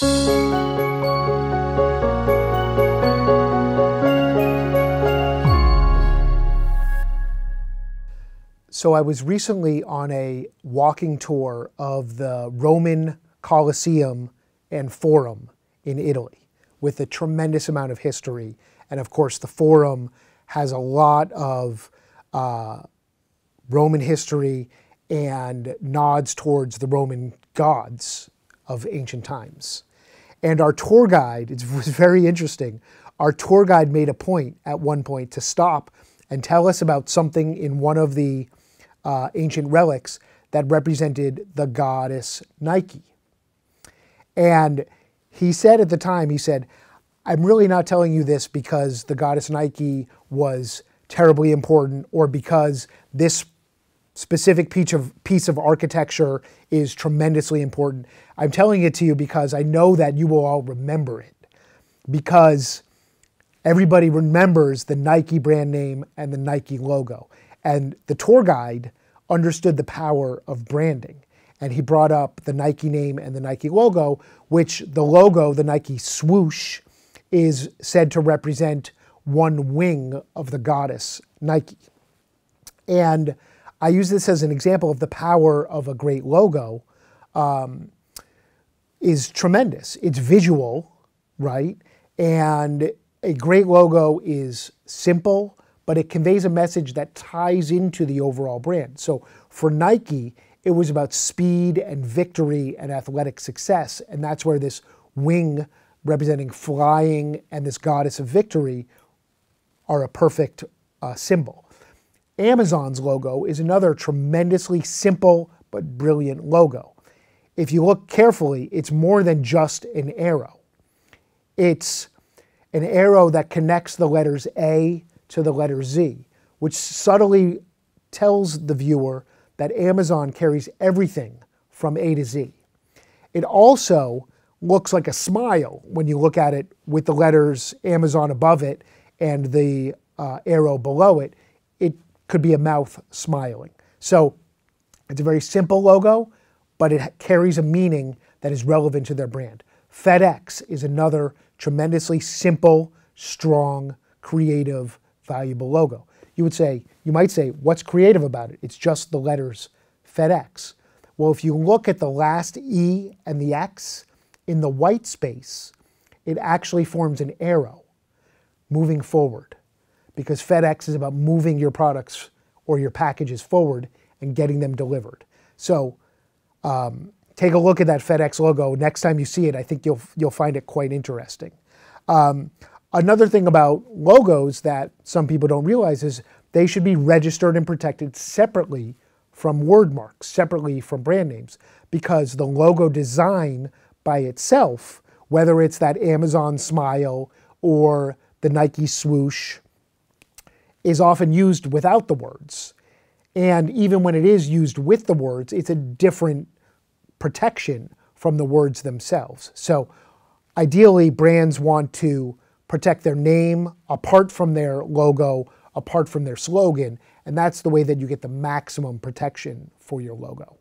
So I was recently on a walking tour of the Roman Colosseum and Forum in Italy with a tremendous amount of history. And of course, the Forum has a lot of uh, Roman history and nods towards the Roman gods of ancient times. And our tour guide, it was very interesting. Our tour guide made a point at one point to stop and tell us about something in one of the uh, ancient relics that represented the goddess Nike. And he said at the time, he said, I'm really not telling you this because the goddess Nike was terribly important or because this specific piece of, piece of architecture is tremendously important. I'm telling it to you because I know that you will all remember it because everybody remembers the Nike brand name and the Nike logo. And the tour guide understood the power of branding. And he brought up the Nike name and the Nike logo, which the logo, the Nike swoosh, is said to represent one wing of the goddess Nike. And I use this as an example of the power of a great logo um, is tremendous. It's visual, right? And a great logo is simple, but it conveys a message that ties into the overall brand. So for Nike, it was about speed and victory and athletic success. And that's where this wing representing flying and this goddess of victory are a perfect uh, symbol. Amazon's logo is another tremendously simple but brilliant logo. If you look carefully, it's more than just an arrow. It's an arrow that connects the letters A to the letter Z, which subtly tells the viewer that Amazon carries everything from A to Z. It also looks like a smile when you look at it with the letters Amazon above it and the uh, arrow below it. It could be a mouth smiling. So it's a very simple logo, but it carries a meaning that is relevant to their brand. FedEx is another tremendously simple, strong, creative valuable logo. You would say, you might say, what's creative about it? It's just the letters FedEx. Well, if you look at the last E and the X in the white space, it actually forms an arrow moving forward because FedEx is about moving your products or your packages forward and getting them delivered. So um, take a look at that FedEx logo. Next time you see it, I think you'll, you'll find it quite interesting. Um, Another thing about logos that some people don't realize is they should be registered and protected separately from word marks, separately from brand names, because the logo design by itself, whether it's that Amazon smile or the Nike swoosh, is often used without the words. And even when it is used with the words, it's a different protection from the words themselves. So ideally, brands want to protect their name apart from their logo, apart from their slogan. And that's the way that you get the maximum protection for your logo.